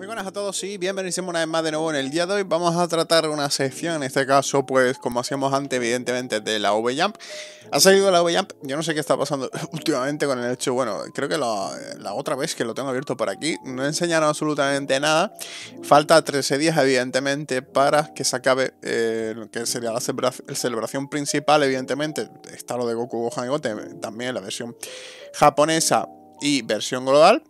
Muy buenas a todos y bienvenidos una vez más de nuevo en el día de hoy. Vamos a tratar una sección, en este caso, pues como hacíamos antes, evidentemente, de la V-Jump. Ha salido la V-Jump, yo no sé qué está pasando últimamente con el hecho, bueno, creo que la, otra vez que lo tengo abierto por aquí, no enseñaron absolutamente nada. Falta 13 días, evidentemente, para que se acabe eh, lo que sería la celebración principal, evidentemente. Está lo de Goku Gohan y Gote, también la versión japonesa y versión global.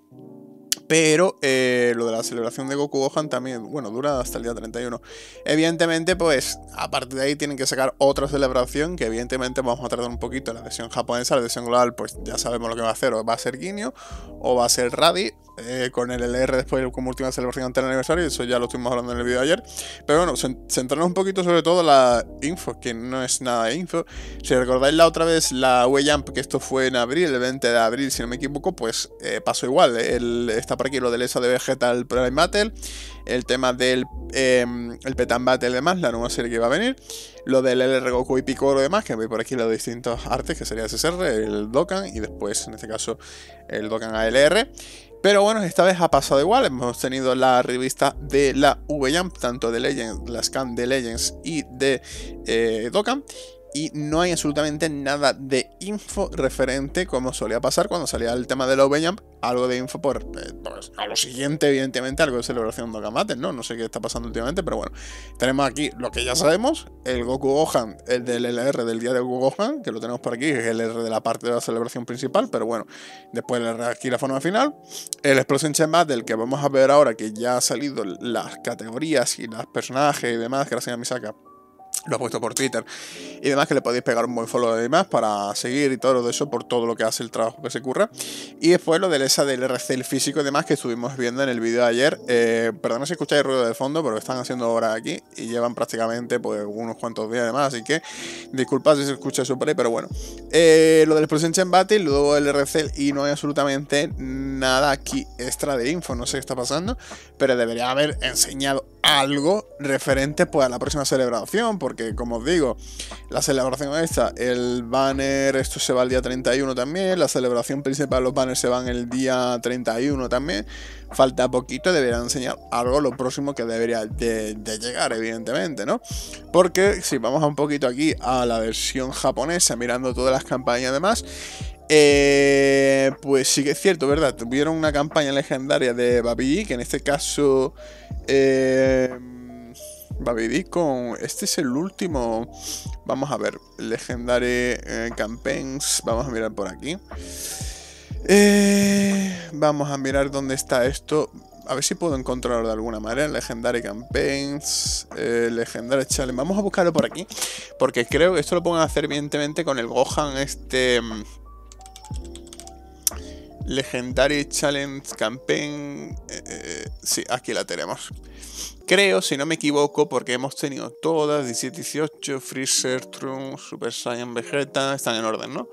Pero eh, lo de la celebración de Goku Gohan también, bueno, dura hasta el día 31. Evidentemente, pues, a partir de ahí tienen que sacar otra celebración, que evidentemente vamos a tratar un poquito la versión japonesa, la versión global, pues ya sabemos lo que va a hacer, o va a ser Ginyu, o va a ser Radi, eh, con el LR después como última celebración ante el aniversario, eso ya lo estuvimos hablando en el vídeo de ayer. Pero bueno, centrarnos un poquito sobre todo la info, que no es nada de info. Si recordáis la otra vez la Jump, que esto fue en abril, el 20 de abril, si no me equivoco, pues eh, pasó igual. El, está por aquí lo del ESA de Vegetal Prime Battle, el tema del em, el Petan Battle y demás, la nueva serie que va a venir, lo del LR Goku y Piccolo y demás, que veis por aquí los distintos artes, que sería SSR, el Dokkan y después, en este caso, el Dokkan ALR. Pero bueno, esta vez ha pasado igual. Hemos tenido la revista de la V-Jump, tanto de Legends, la scan de Legends y de eh, Dokkan y no hay absolutamente nada de info referente como solía pasar cuando salía el tema de la Jump, algo de info por, eh, pues, a lo siguiente, evidentemente, algo de celebración de Okamate, ¿no? No sé qué está pasando últimamente, pero bueno, tenemos aquí lo que ya sabemos, el Goku Gohan, el del LR del día de Goku Gohan, que lo tenemos por aquí, es el LR de la parte de la celebración principal, pero bueno, después el LR aquí la forma final, el Explosion Chain del que vamos a ver ahora que ya ha salido las categorías y los personajes y demás, gracias a Misaka lo he puesto por Twitter. Y demás que le podéis pegar un buen follow y demás para seguir y todo eso por todo lo que hace el trabajo que se curra. Y después lo del esa del RC físico y demás que estuvimos viendo en el vídeo de ayer. Eh, perdón si escucháis ruido de fondo pero están haciendo ahora aquí y llevan prácticamente pues unos cuantos días además así que disculpad si se escucha eso por ahí pero bueno. Eh, lo del Explosion Battle luego el RC y no hay absolutamente nada aquí extra de info no sé qué está pasando pero debería haber enseñado algo referente pues a la próxima celebración porque como os digo, la celebración esta, el banner, esto se va el día 31 también, la celebración principal, los banners se van el día 31 también, falta poquito, debería enseñar algo lo próximo que debería de, llegar, evidentemente, ¿no? Porque si vamos un poquito aquí a la versión japonesa, mirando todas las campañas y demás, eh, pues sí que es cierto, ¿verdad? Tuvieron una campaña legendaria de Babi, que en este caso... Eh, Babidi con... Este es el último... Vamos a ver. Legendary eh, Campaigns. Vamos a mirar por aquí. Eh, vamos a mirar dónde está esto. A ver si puedo encontrarlo de alguna manera. Legendary Campaigns. Eh, Legendary Challenge. Vamos a buscarlo por aquí. Porque creo que esto lo pueden hacer evidentemente con el Gohan este... Legendary Challenge Campaign. sí, aquí la tenemos. Creo, si no me equivoco, porque hemos tenido todas, 17, 18, Freezer, Trunks, Super Saiyan, Vegeta, están en orden, ¿no?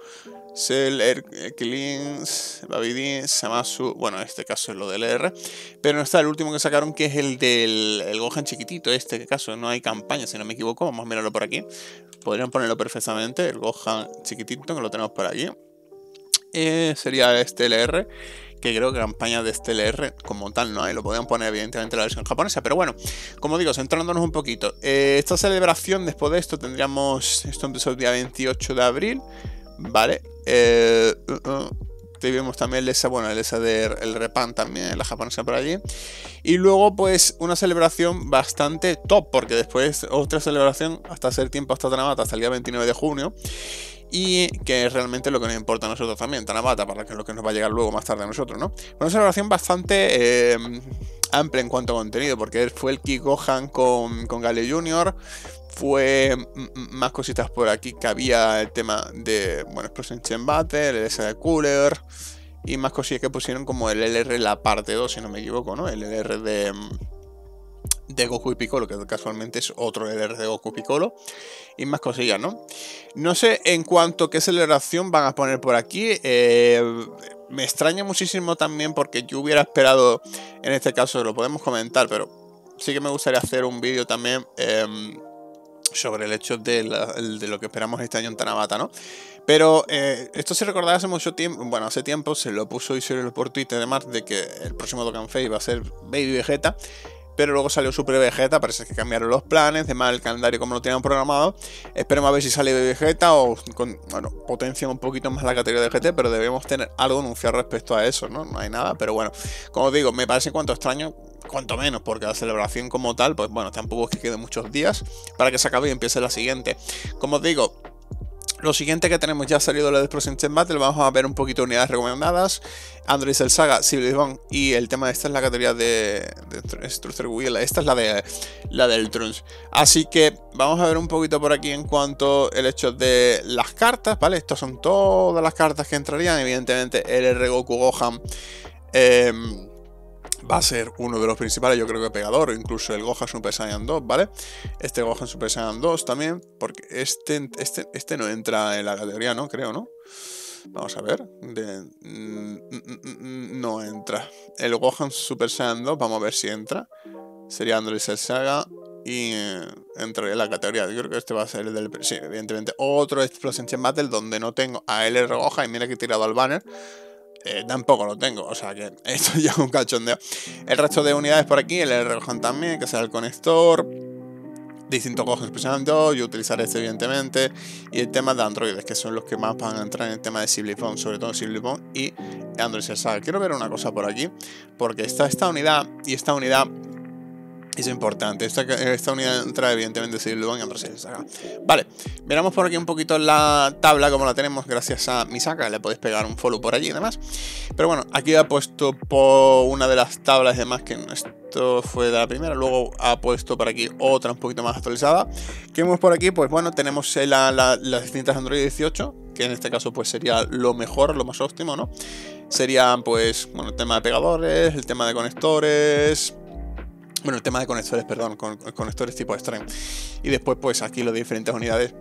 Cell, Hercules, Babidi, Samasu, bueno, en este caso es lo del R, pero no está el último que sacaron que es el del el Gohan chiquitito, este caso no hay campaña, si no me equivoco, vamos a mirarlo por aquí, podrían ponerlo perfectamente, el Gohan chiquitito que lo tenemos por aquí, eh, sería este LR que creo que campaña de este LR como tal no hay, lo podrían poner evidentemente en la versión japonesa, pero bueno, como digo, centrándonos un poquito, eh, esta celebración después de esto tendríamos, esto empezó el día 28 de abril, ¿vale? Eh, uh, uh, tuvimos también el esa, bueno, el esa del Repan también, la japonesa por allí. Y luego, pues, una celebración bastante top, porque después otra celebración hasta hacer tiempo hasta Tanabata, hasta el día 29 de junio y que es realmente lo que nos importa a nosotros también, Tanabata, para que es lo que nos va a llegar luego más tarde a nosotros, ¿no? Una celebración bastante eh, amplia en cuanto a contenido, porque fue el Kick Gohan con, con Gale Jr., fue más cositas por aquí, que había el tema de, bueno, Explosion Chain Battle, el S de Cooler, y más cosillas que pusieron como el LR la parte 2, si no me equivoco, ¿no? El LR de de Goku y Piccolo, que casualmente es otro LR de Goku Piccolo. Y más cosillas, ¿no? No sé en cuanto a qué aceleración van a poner por aquí. Eh, me extraña muchísimo también porque yo hubiera esperado, en este caso lo podemos comentar, pero sí que me gustaría hacer un vídeo también em, sobre el hecho de, lo que esperamos este año en Tanabata, ¿no? Pero eh, esto se recordaba hace mucho tiempo, bueno, hace tiempo se lo puso Israel por Twitter además de que el próximo Dokkan Face va a ser Baby Vegeta. Pero luego salió Super Vegeta, parece que cambiaron los planes, además el calendario como lo tenían programado. Esperemos a ver si sale Vegeta o con, bueno, potencia un poquito más la categoría de GT, pero debemos tener algo anunciado respecto a eso, ¿no? No hay nada, pero bueno, como digo, me parece cuanto extraño cuanto menos, porque la celebración como tal, pues bueno, tampoco es que quede muchos días para que se acabe y empiece la siguiente. Como os digo, lo siguiente que tenemos ya salido la de Pro Battle, vamos a ver un poquito de unidades recomendadas. Android Cell Saga, Bond y el tema de esta es la categoría de, de Wheel, esta es la de la del Trunks. Así que vamos a ver un poquito por aquí en cuanto el hecho de las cartas, ¿vale? Estas son todas las cartas que entrarían, evidentemente el R Goku Gohan. Eh, va a ser uno de los principales, yo creo que pegador, incluso el Gohan Super Saiyan 2, ¿vale? Este Gohan Super Saiyan 2 también, porque este, este, este no entra en la categoría, ¿no? Creo, ¿no? Vamos a ver. No entra. El Gohan Super Saiyan 2, vamos a ver si entra. Sería Android Cell Saga y eh, entraría en la categoría. Yo creo que este va a ser el del... Sí, evidentemente. Otro Explosion Battle donde no tengo a LR Gohan y mira que he tirado al banner. Eh, tampoco lo tengo, o sea que esto ya es un cachondeo. El resto de unidades por aquí, el R también, que será el conector, distintos cojos presionando y utilizar este evidentemente. Y el tema de androides que son los que más van a entrar en el tema de Siblifone sobre todo Siblifone y Android Saga. Quiero ver una cosa por aquí porque está esta unidad y esta unidad es importante. Esta, esta unidad entra evidentemente Civil Luan y Android Saga. Vale, miramos por aquí un poquito la tabla como la tenemos gracias a Misaka. Le podéis pegar un follow por allí y demás. Pero bueno, aquí ha puesto por una de las tablas y demás que esto fue de la primera. Luego ha puesto por aquí otra un poquito más actualizada. ¿Qué vemos por aquí? Pues bueno, tenemos las distintas Android 18 que en este caso pues sería lo mejor, lo más óptimo, ¿no? Serían pues, bueno, el tema de pegadores, el tema de conectores, bueno, el tema de conectores, perdón, con, conectores tipo Stream. Y después, pues aquí las diferentes unidades.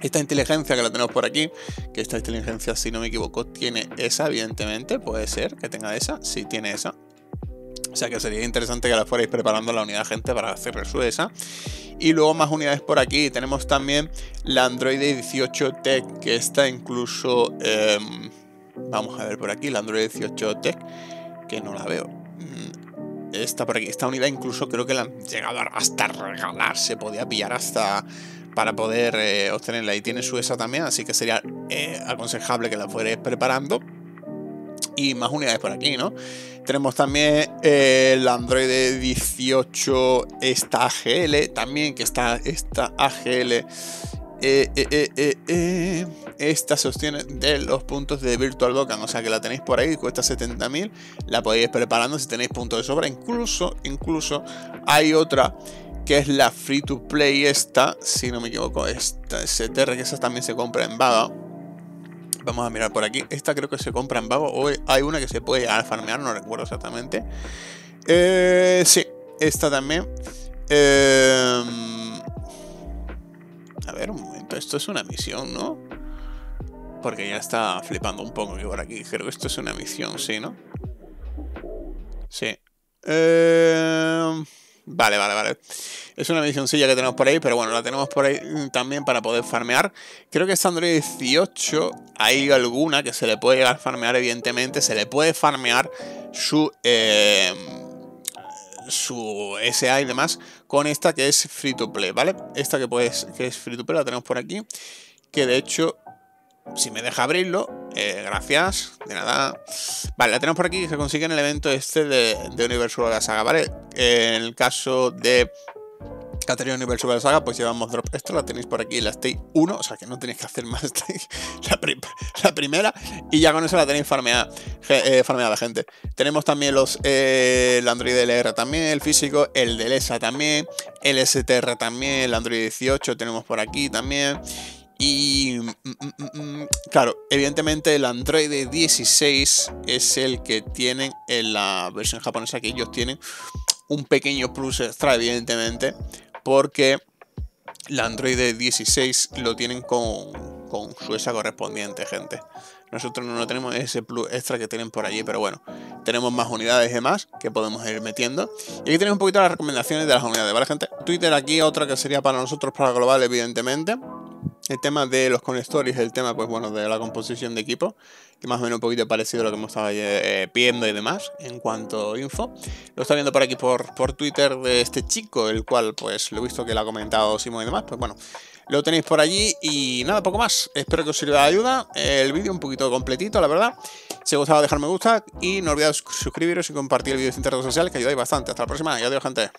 Esta inteligencia que la tenemos por aquí, que esta inteligencia, si no me equivoco, tiene esa, evidentemente. Puede ser que tenga esa. Sí, tiene esa. O sea que sería interesante que la fuerais preparando la unidad gente para hacer su esa. Y luego más unidades por aquí. Tenemos también la Android 18 Tech, que está incluso... Em, vamos a ver por aquí, la Android 18 Tech, que no la veo esta por aquí, esta unidad incluso creo que la han llegado hasta regalar, se podía pillar hasta para poder eh, obtenerla y tiene su ESA también, así que sería eh, aconsejable que la fueres preparando. Y más unidades por aquí, ¿no? Tenemos también el Android 18, esta AGL también, que está esta AGL eh, eh, eh, eh, esta se de los puntos de Virtual Dokkan, o sea que la tenéis por ahí, cuesta 70.000, la podéis ir preparando si tenéis puntos de sobra, incluso, incluso hay otra que es la free to play esta, si no me equivoco, esta STR, que esa también se compra en Vaga. Vamos a mirar por aquí, esta creo que se compra en Vago, o hay una que se puede farmear, no recuerdo exactamente. sí, esta también. a ver, un esto es una misión, ¿no? Porque ya está flipando un poco que por aquí. Creo que esto es una misión, ¿sí, no? Sí. Eh, vale, vale, vale. Es una misioncilla que tenemos por ahí, pero bueno, la tenemos por ahí también para poder farmear. Creo que es Android 18. Hay alguna que se le puede llegar a farmear, evidentemente. Se le puede farmear su... Eh, su SA y demás con esta que es free to play, ¿vale? Esta que, pues, que es free to play la tenemos por aquí, que de hecho, si me deja abrirlo, eh, gracias, de nada. Vale, la tenemos por aquí que se consigue en el evento este de, de Universo de la Saga, ¿vale? En el caso de Caterina Universo de la Saga, pues llevamos drop. Esto la tenéis por aquí, la Stage 1, o sea que no tenéis que hacer más la, primera. Y ya con eso la tenéis farmeada, eh, farmeada gente. Tenemos también los eh, el Android LR también, el físico, el del ESA también, el STR también, el Android 18 tenemos por aquí también. Y mm, mm, mm, claro, evidentemente el Android 16 es el que tienen en la versión japonesa que ellos tienen un pequeño plus extra, evidentemente, porque la Android 16 lo tienen con, con su ESA correspondiente, gente. Nosotros no tenemos ese plus extra que tienen por allí, pero bueno, tenemos más unidades y demás que podemos ir metiendo. Y aquí tenéis un poquito las recomendaciones de las unidades, ¿vale, gente? Twitter aquí otra que sería para nosotros, para global, evidentemente. El tema de los conectores, el tema, pues bueno, de la composición de equipo, que más o menos un poquito parecido a lo que hemos estado eh, viendo y demás en cuanto a info. Lo está viendo por aquí por, por Twitter de este chico, el cual pues lo he visto que lo ha comentado Simón y demás, pues bueno, lo tenéis por allí y nada, poco más. Espero que os sirva de ayuda. El vídeo un poquito completito, la verdad. Si os ha gustado, dejar me gusta y no olvidéis suscribiros y compartir el vídeo en redes sociales que ayudáis bastante. Hasta la próxima y adiós, gente.